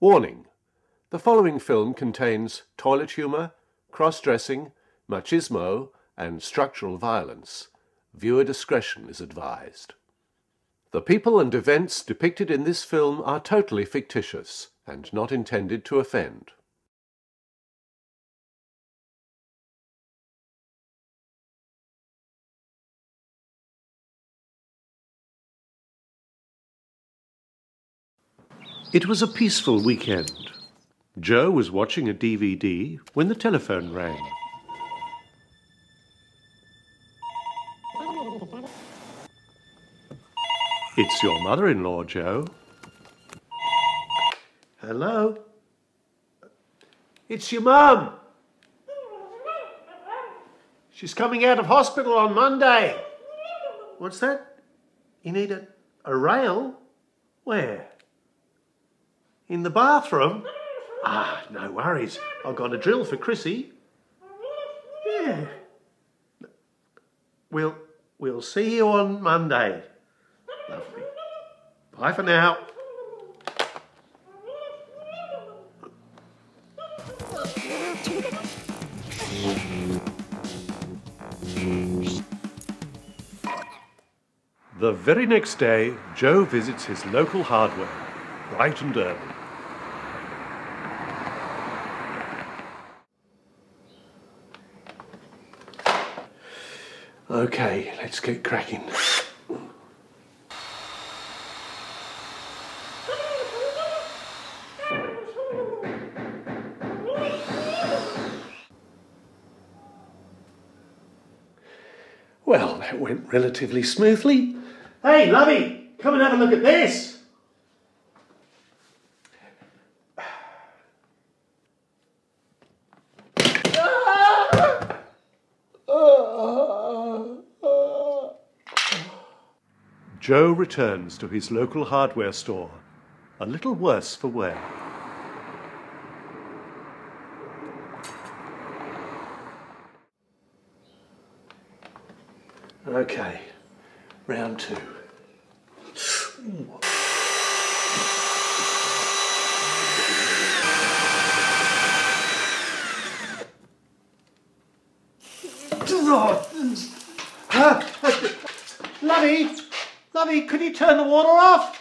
Warning The following film contains toilet humour, cross dressing, machismo, and structural violence. Viewer discretion is advised. The people and events depicted in this film are totally fictitious and not intended to offend. It was a peaceful weekend. Joe was watching a DVD when the telephone rang. It's your mother in law, Joe. Hello? It's your mum. She's coming out of hospital on Monday. What's that? You need a, a rail? Where? In the bathroom? Ah, no worries. I've got a drill for Chrissy. Yeah. We'll, we'll see you on Monday. Lovely. Bye for now. The very next day, Joe visits his local hardware, bright and early. Okay, let's get cracking. Well, that went relatively smoothly. Hey, Lovey, come and have a look at this. Joe returns to his local hardware store, a little worse for wear. Okay, round two. Lovey, Lovey, could you turn the water off?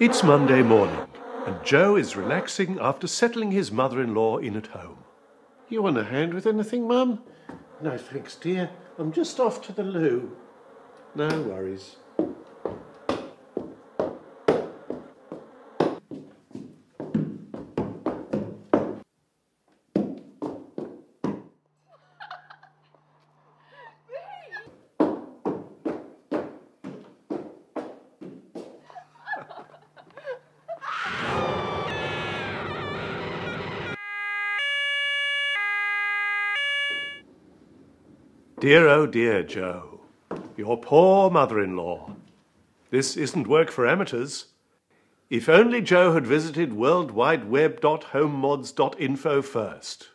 It's Monday morning, and Joe is relaxing after settling his mother in law in at home. You want a hand with anything, Mum? No, thanks, dear. I'm just off to the loo. No worries. Dear, oh dear, Joe. Your poor mother in law. This isn't work for amateurs. If only Joe had visited worldwideweb.homemods.info first.